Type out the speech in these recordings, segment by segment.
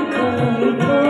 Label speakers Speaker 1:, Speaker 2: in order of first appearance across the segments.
Speaker 1: दुखाई तो तो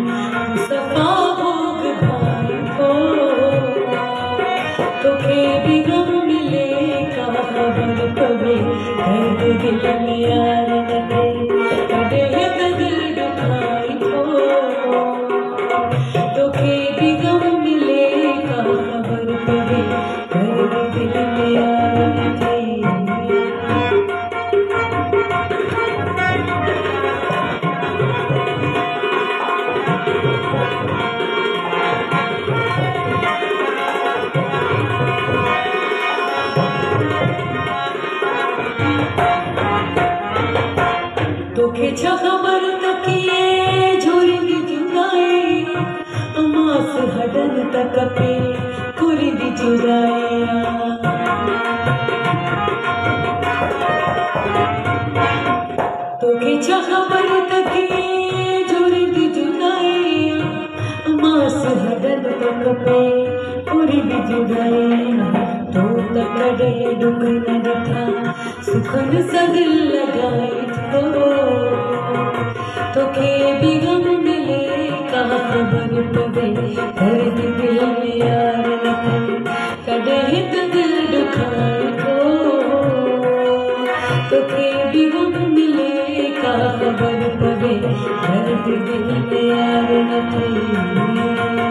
Speaker 1: दर्द तोखे छा ख़बर त कीअं झुरंदी जुदाई मास हडन त कपे कुरंदी जुदाई तोखे छा ख़बर त कीअं झुरंदी जुदाई मास हडन त कपे कुरंदी जुदाई तो त कॾहिं दुख न ॾिठा सुखन सां दिल थे दिल दुखाए थो तोखे बि गम मिले, का ख़बर पवे? दर्द दिल में यार न थे।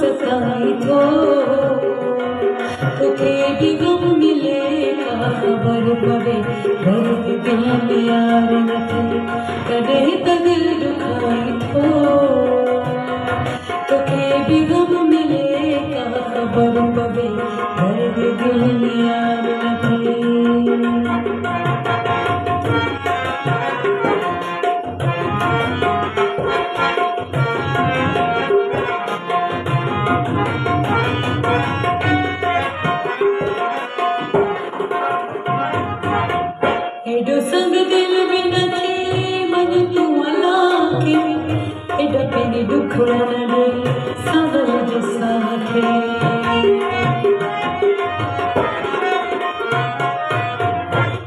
Speaker 1: सकाई तो तोखे भी गम मिले ख़बर पवे दर्द दिल में यार न थे। कॾहिं त दुखाई तो तोखे भी गम पंहिंजे दुख न ॾे सवल जसाखे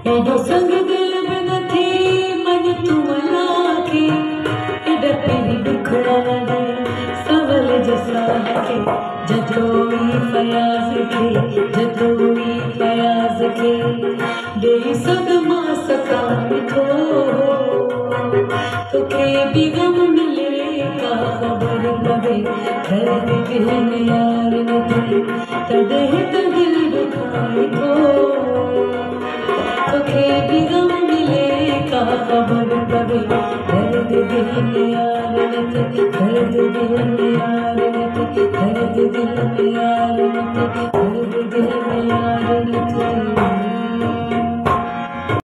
Speaker 1: हेॾो संग दिल में न थे, मन तूं अलाखे हेॾा पंहिंजे दुख न ॾे सवल जसाखे जतो ई फयाज़ खे जतो ई फयाज़ खे ॾेई सदमा सकाए थो तोखे बि गम मिले दर्द दिल यार न थे तॾहिं दिल दुखाए थो तोखे बि गम मिले का ख़बर पवे दर्द दिल यार न थे दर्द दिल यार न थे दर्द दिल में यार न थे दर्द दिल में यार न थे